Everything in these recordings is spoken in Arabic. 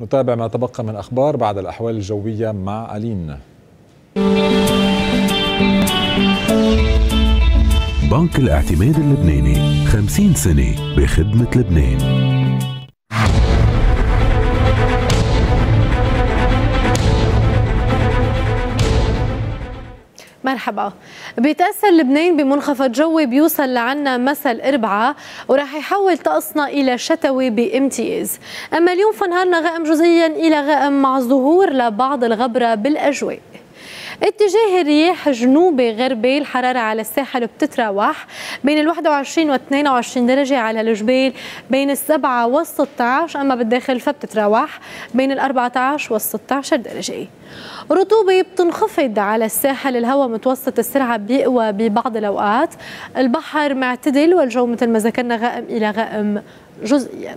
نتابع ما تبقى من أخبار بعد الأحوال الجوية مع ألين. بنك الاعتماد اللبناني 50 سنة بخدمة لبنان. مرحبا. بيتأثر لبنان بمنخفض جوي بيوصل لعنا مسا الأربعاء وراح يحول طقسنا إلى شتوي بامتياز. أما اليوم فنهارنا غائم جزئيا إلى غائم مع ظهور لبعض الغبرة بالأجواء. اتجاه الرياح جنوبي غربي الحرارة على الساحل بتتراوح بين ال 21 و 22 درجة على الجبال بين السبعة وال 16 أما بالداخل فبتتراوح بين ال 14 وال 16 درجة. رطوبة بتنخفض على الساحل الهواء متوسط السرعة بيقوى ببعض الأوقات. البحر معتدل والجو مثل ما ذكرنا غائم إلى غائم جزئيا.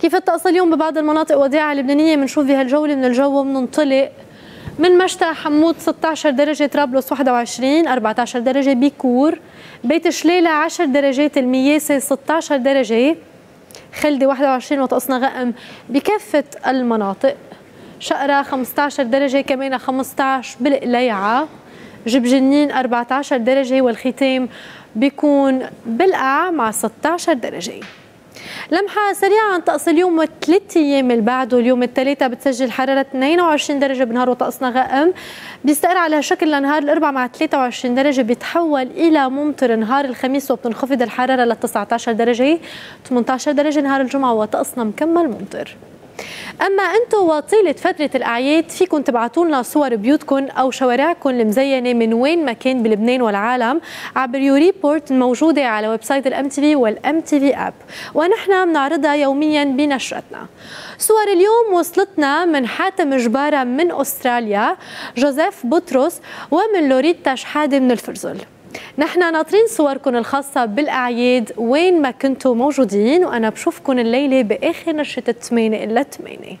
كيف الطقس اليوم ببعض المناطق وديعة اللبنانية؟ بنشوف بهالجولة من الجو بننطلق من مشتى حمود 16 درجة طرابلس 21 14 درجة بيكور بيت شليلة 10 درجات المياسة 16 درجة خلدي 21 وطقسنا غائم بكافة المناطق. شقرة 15 درجة كمان 15 بالقليعة. جب جنين 14 درجة والختام بيكون بالقاع مع 16 درجة. لمحة سريعة عن طقس اليوم والثلاث أيام اللي بعده اليوم الثلاثة بتسجل حرارة 22 درجة بنهار وطقسنا غائم. بيستقر على شكل لنهار الأربعاء مع 23 درجة بيتحول إلى ممطر نهار الخميس وبتنخفض الحرارة ل 19 درجة. 18 درجة نهار الجمعة وطقسنا مكمل ممطر. أما أنتم وطيلة فترة الأعياد فيكم تبعتوا لنا صور بيوتكم أو شوارعكم المزينة من وين ما كان بلبنان والعالم عبر يو ريبورت الموجودة على ويب سايت الام تي في والام تي في اب ونحن بنعرضها يوميا بنشرتنا. صور اليوم وصلتنا من حاتم جبارة من أستراليا جوزيف بطرس ومن لوريتا شحادة من الفرزل نحن ناطرين صوركم الخاصة بالأعياد وين ما كنتوا موجودين وأنا بشوفكم الليلة بآخر نشرة 8 إلا 8